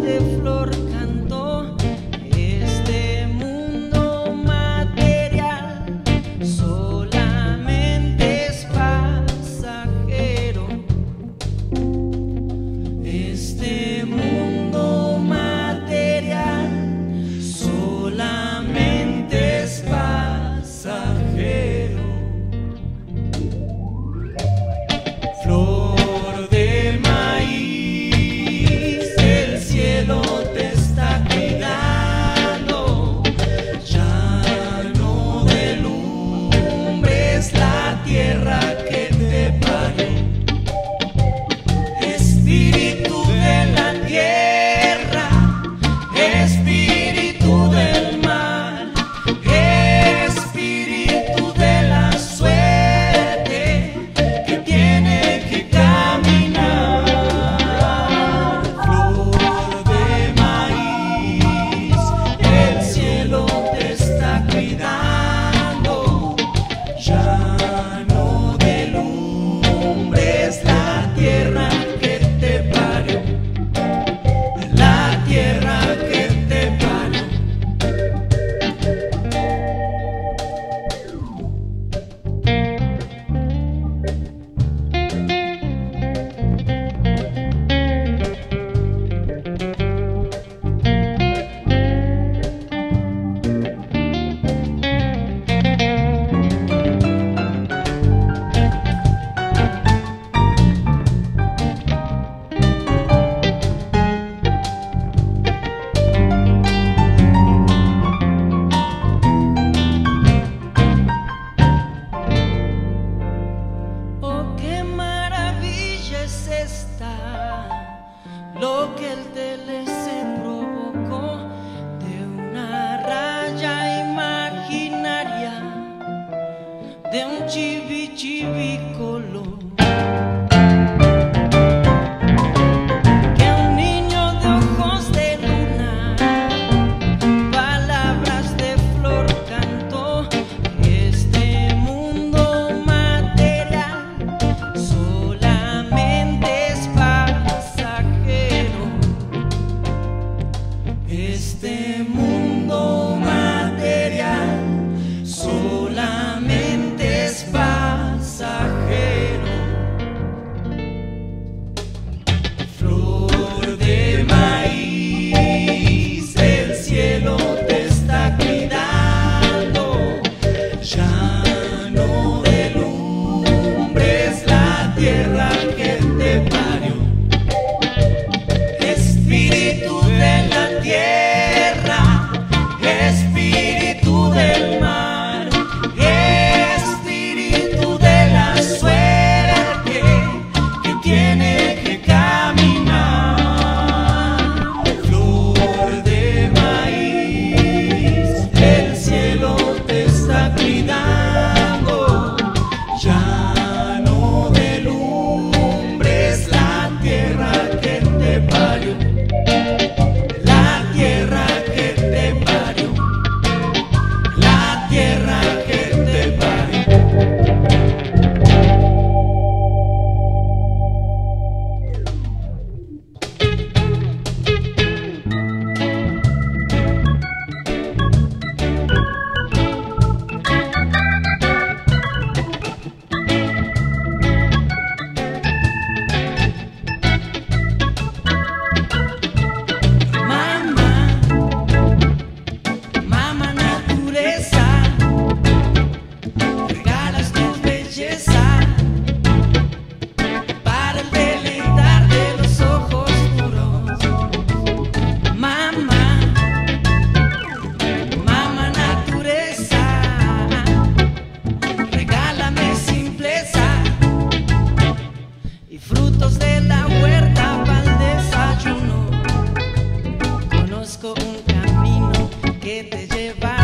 the floor. de um tive-tive com que te lleva